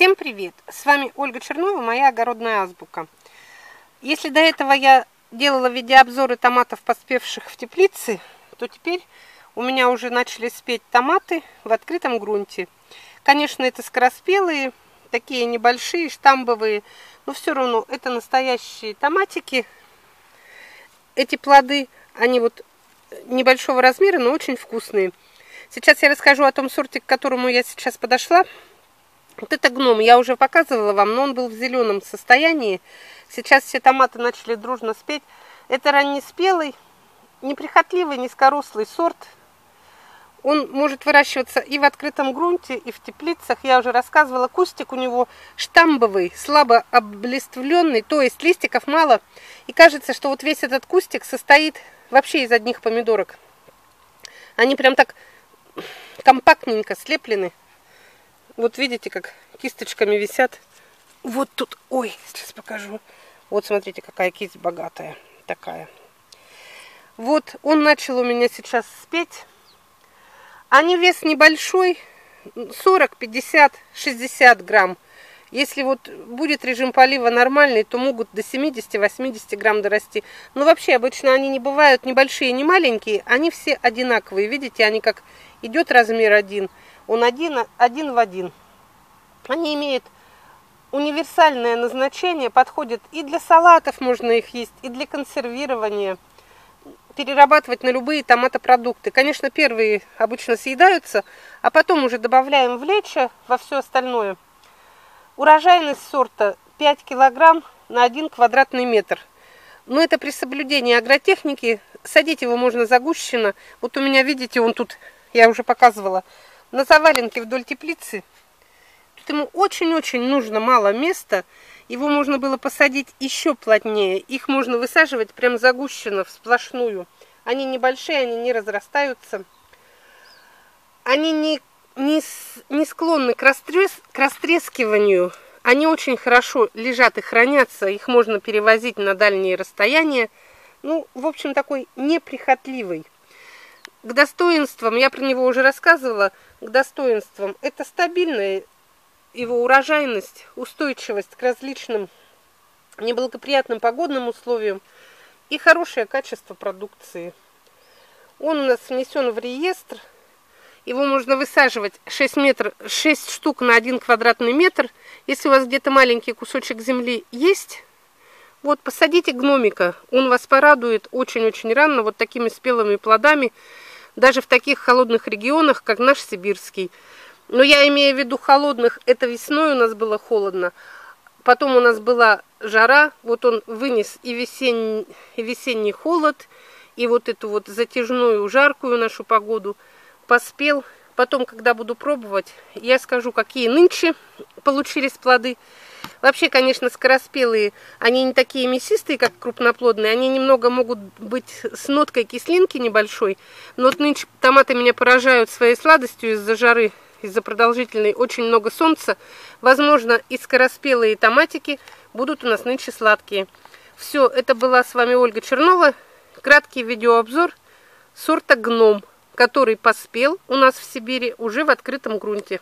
Всем привет! С вами Ольга Чернова, моя огородная азбука. Если до этого я делала видеообзоры томатов, поспевших в теплице, то теперь у меня уже начали спеть томаты в открытом грунте. Конечно, это скороспелые, такие небольшие, штамбовые, но все равно это настоящие томатики. Эти плоды, они вот небольшого размера, но очень вкусные. Сейчас я расскажу о том сорте, к которому я сейчас подошла. Вот это гном я уже показывала вам, но он был в зеленом состоянии. Сейчас все томаты начали дружно спеть. Это раннеспелый, неприхотливый, низкорослый сорт. Он может выращиваться и в открытом грунте, и в теплицах. Я уже рассказывала, кустик у него штамбовый, слабо облиствленный, то есть листиков мало. И кажется, что вот весь этот кустик состоит вообще из одних помидорок. Они прям так компактненько слеплены. Вот видите, как кисточками висят. Вот тут, ой, сейчас покажу. Вот смотрите, какая кисть богатая такая. Вот он начал у меня сейчас спеть. Они вес небольшой, 40, 50, 60 грамм. Если вот будет режим полива нормальный, то могут до 70-80 грамм дорасти. Но вообще обычно они не бывают ни большие, ни маленькие. Они все одинаковые. Видите, они как идет размер один – он один, один в один. Они имеют универсальное назначение, подходят и для салатов можно их есть, и для консервирования, перерабатывать на любые томатопродукты. Конечно, первые обычно съедаются, а потом уже добавляем в лечо во все остальное. Урожайность сорта 5 килограмм на 1 квадратный метр. Но это при соблюдении агротехники. Садить его можно загущенно. Вот у меня, видите, он тут, я уже показывала, на заваленке вдоль теплицы. Тут ему очень-очень нужно мало места. Его можно было посадить еще плотнее. Их можно высаживать прям загущенно, в сплошную. Они небольшие, они не разрастаются. Они не, не, не склонны к, растрес, к растрескиванию. Они очень хорошо лежат и хранятся. Их можно перевозить на дальние расстояния. Ну, в общем, такой неприхотливый. К достоинствам, я про него уже рассказывала, к достоинствам это стабильная его урожайность, устойчивость к различным неблагоприятным погодным условиям и хорошее качество продукции. Он у нас внесен в реестр. Его можно высаживать 6, метр, 6 штук на 1 квадратный метр. Если у вас где-то маленький кусочек земли есть, вот посадите гномика. Он вас порадует очень-очень рано вот такими спелыми плодами даже в таких холодных регионах, как наш сибирский. Но я имею в виду холодных, это весной у нас было холодно, потом у нас была жара, вот он вынес и весенний, и весенний холод, и вот эту вот затяжную, жаркую нашу погоду, поспел. Потом, когда буду пробовать, я скажу, какие нынче получились плоды. Вообще, конечно, скороспелые, они не такие мясистые, как крупноплодные, они немного могут быть с ноткой кислинки небольшой, но вот нынче томаты меня поражают своей сладостью из-за жары, из-за продолжительной, очень много солнца. Возможно, и скороспелые томатики будут у нас нынче сладкие. Все, это была с вами Ольга Чернова. Краткий видеообзор сорта гном, который поспел у нас в Сибири уже в открытом грунте.